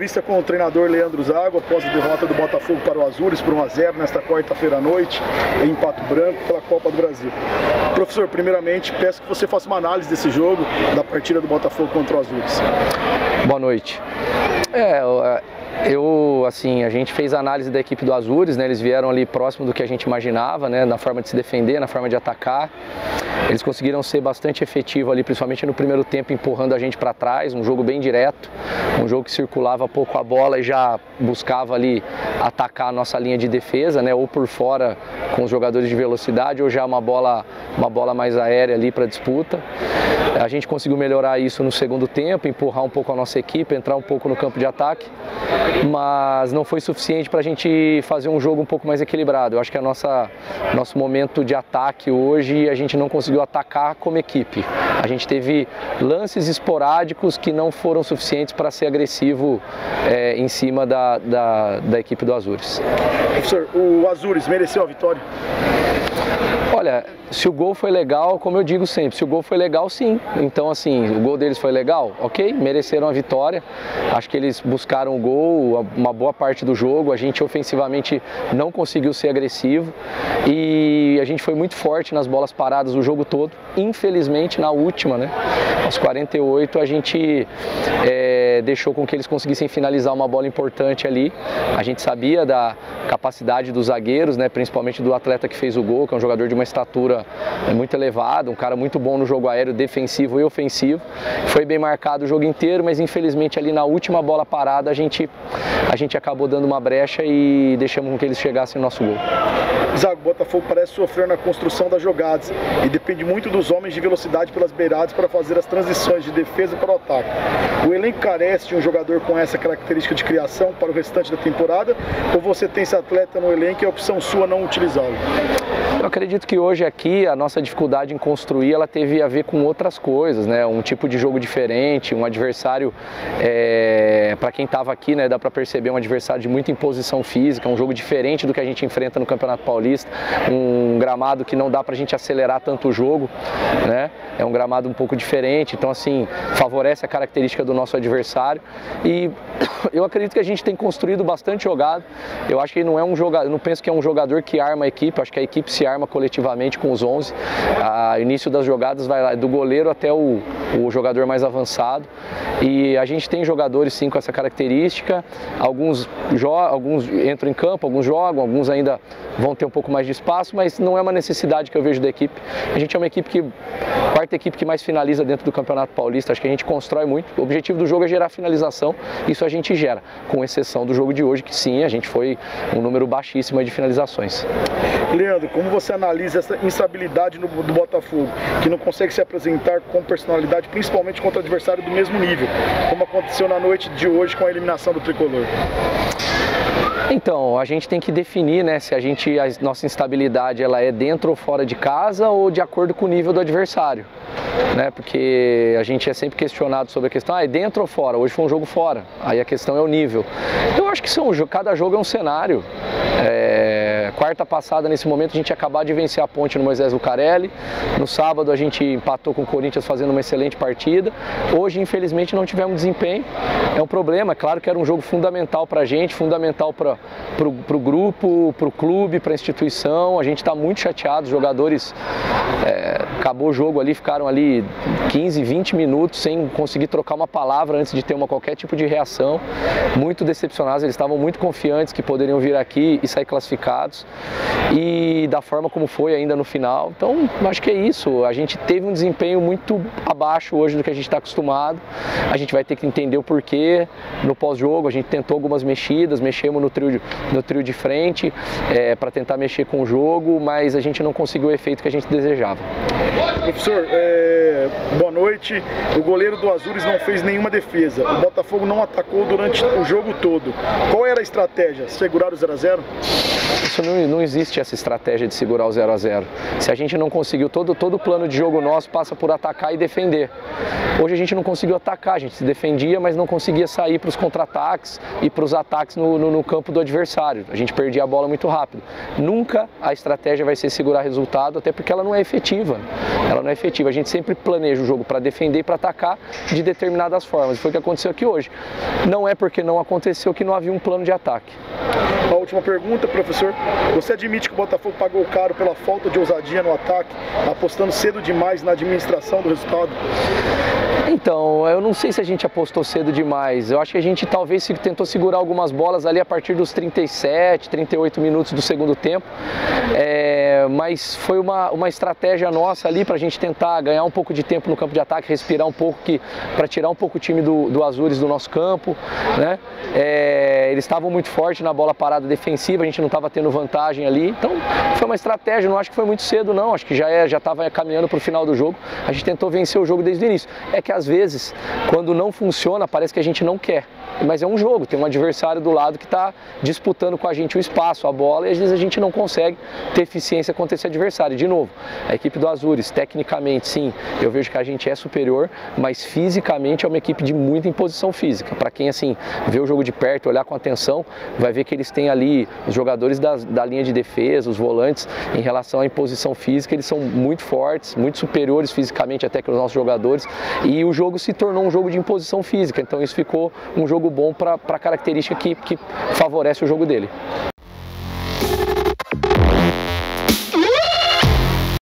entrevista com o treinador Leandro Zago após a derrota do Botafogo para o Azures por 1 a 0 nesta quarta-feira à noite em Pato Branco pela Copa do Brasil. Professor, primeiramente peço que você faça uma análise desse jogo, da partida do Botafogo contra o Azures. Boa noite. É, eu, assim, a gente fez a análise da equipe do Azures, né? Eles vieram ali próximo do que a gente imaginava, né? Na forma de se defender, na forma de atacar. Eles conseguiram ser bastante efetivos ali, principalmente no primeiro tempo, empurrando a gente para trás, um jogo bem direto, um jogo que circulava pouco a bola e já buscava ali atacar a nossa linha de defesa, né? Ou por fora com os jogadores de velocidade, ou já uma bola, uma bola mais aérea ali para disputa. A gente conseguiu melhorar isso no segundo tempo, empurrar um pouco a nossa equipe, entrar um pouco no campo de ataque mas não foi suficiente para a gente fazer um jogo um pouco mais equilibrado. Eu acho que nossa nosso momento de ataque hoje a gente não conseguiu atacar como equipe. A gente teve lances esporádicos que não foram suficientes para ser agressivo é, em cima da, da, da equipe do Azures. Professor, o Azures mereceu a vitória? Olha, se o gol foi legal, como eu digo sempre, se o gol foi legal, sim. Então, assim, o gol deles foi legal, ok, mereceram a vitória. Acho que eles buscaram o gol uma boa parte do jogo. A gente ofensivamente não conseguiu ser agressivo e a gente foi muito forte nas bolas paradas o jogo todo. Infelizmente, na última, né, aos 48, a gente é, deixou com que eles conseguissem finalizar uma bola importante ali. A gente sabia da capacidade dos zagueiros, né, principalmente do atleta que fez o gol, que é um jogador de uma estatura é, muito elevada, um cara muito bom no jogo aéreo, defensivo e ofensivo. Foi bem marcado o jogo inteiro, mas infelizmente ali na última bola parada a gente, a gente acabou dando uma brecha e deixamos com que eles chegassem no nosso gol. Zago, o Botafogo parece sofrer na construção das jogadas e depende muito dos homens de velocidade pelas beiradas para fazer as transições de defesa para o ataque. O elenco carece de um jogador com essa característica de criação para o restante da temporada ou você tem esse atleta no elenco e é opção sua não utilizá-lo? Eu acredito que hoje aqui a nossa dificuldade em construir ela teve a ver com outras coisas, né? Um tipo de jogo diferente, um adversário, é... para quem estava aqui, né, dá para perceber um adversário de muita imposição física, um jogo diferente do que a gente enfrenta no Campeonato Paulista, um gramado que não dá para a gente acelerar tanto o jogo, né? É um gramado um pouco diferente, então assim favorece a característica do nosso adversário e eu acredito que a gente tem construído bastante jogado. Eu acho que não é um jogador, não penso que é um jogador que arma a equipe, acho que a equipe se arma coletivamente com os 11. A início das jogadas vai lá do goleiro até o, o jogador mais avançado. E a gente tem jogadores sim com essa característica. Alguns, alguns entram em campo, alguns jogam, alguns ainda vão ter um pouco mais de espaço, mas não é uma necessidade que eu vejo da equipe. A gente é uma equipe que quarta equipe que mais finaliza dentro do Campeonato Paulista. Acho que a gente constrói muito. O objetivo do jogo é gerar finalização. Isso a gente gera, com exceção do jogo de hoje, que sim, a gente foi um número baixíssimo de finalizações. Leandro, como você analisa essa instabilidade no, do Botafogo, que não consegue se apresentar com personalidade, principalmente contra adversário do mesmo nível, como aconteceu na noite de hoje com a eliminação do tricolor? Então, a gente tem que definir, né, se a gente a nossa instabilidade ela é dentro ou fora de casa ou de acordo com o nível do adversário, né? Porque a gente é sempre questionado sobre a questão, ah, é dentro ou fora? Hoje foi um jogo fora. Aí a questão é o nível. Eu acho que são cada jogo é um cenário. É, quarta passada nesse momento a gente acabar de vencer a Ponte no Moisés Lucarelli. No sábado a gente empatou com o Corinthians fazendo uma excelente partida. Hoje, infelizmente, não tivemos desempenho. É um problema, é claro que era um jogo fundamental para a gente, fundamental para o grupo, para o clube, para a instituição. A gente está muito chateado, os jogadores é, acabou o jogo ali, ficaram ali 15, 20 minutos sem conseguir trocar uma palavra antes de ter uma qualquer tipo de reação. Muito decepcionados, eles estavam muito confiantes que poderiam vir aqui e sair classificados. E da forma como foi ainda no final. Então, acho que é isso. A gente teve um desempenho muito abaixo hoje do que a gente está acostumado. A gente vai ter que entender o porquê. No pós-jogo, a gente tentou algumas mexidas, mexemos no trio de, no trio de frente é, para tentar mexer com o jogo, mas a gente não conseguiu o efeito que a gente desejava. Professor, é, boa noite. O goleiro do Azures não fez nenhuma defesa. O Botafogo não atacou durante o jogo todo. Qual era a estratégia? Segurar o 0 a 0 Isso não, não existe essa estratégia de segurar o 0 a 0 Se a gente não conseguiu, todo, todo o plano de jogo nosso passa por atacar e defender. Hoje a gente não conseguiu atacar, a gente se defendia, mas não conseguia sair para os contra-ataques e para os ataques no, no, no campo do adversário. A gente perdia a bola muito rápido. Nunca a estratégia vai ser segurar resultado, até porque ela não é efetiva. Ela não é efetiva. A gente sempre planeja o jogo para defender e para atacar de determinadas formas. Foi o que aconteceu aqui hoje. Não é porque não aconteceu que não havia um plano de ataque. A última pergunta, professor. Você admite que o Botafogo pagou caro pela falta de ousadia no ataque, apostando cedo demais na administração do resultado? Então, eu não sei se a gente apostou cedo demais. Eu acho que a gente talvez tentou segurar algumas bolas ali a partir dos 37, 38 minutos do segundo tempo. É, mas foi uma, uma estratégia nossa ali para a gente tentar ganhar um pouco de tempo no campo de ataque, respirar um pouco, para tirar um pouco o time do, do Azures do nosso campo. Né? É, eles estavam muito fortes na bola parada defensiva, a gente não estava tendo vantagem ali. Então, foi uma estratégia. Não acho que foi muito cedo, não. Acho que já é, já estava caminhando para o final do jogo. A gente tentou vencer o jogo desde o início. É que às vezes, quando não funciona, parece que a gente não quer. Mas é um jogo, tem um adversário do lado que está disputando com a gente o espaço, a bola, e às vezes a gente não consegue ter eficiência contra esse adversário. De novo, a equipe do Azures, tecnicamente, sim, eu vejo que a gente é superior, mas fisicamente é uma equipe de muita imposição física. Para quem assim vê o jogo de perto, olhar com atenção, vai ver que eles têm ali os jogadores da, da linha de defesa, os volantes, em relação à imposição física, eles são muito fortes, muito superiores fisicamente até que os nossos jogadores, e o jogo se tornou um jogo de imposição física, então isso ficou um bom para a característica que, que favorece o jogo dele.